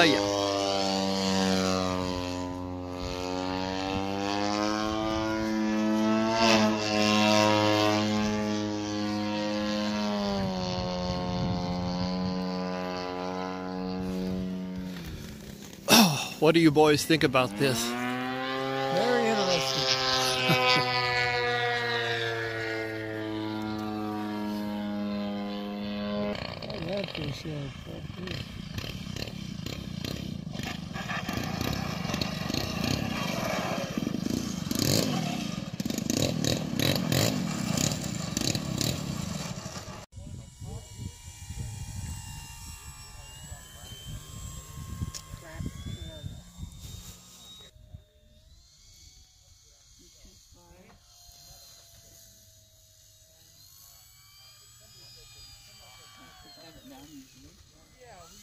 tell you. What do you boys think about this? Very interesting. Yeah. Yeah, we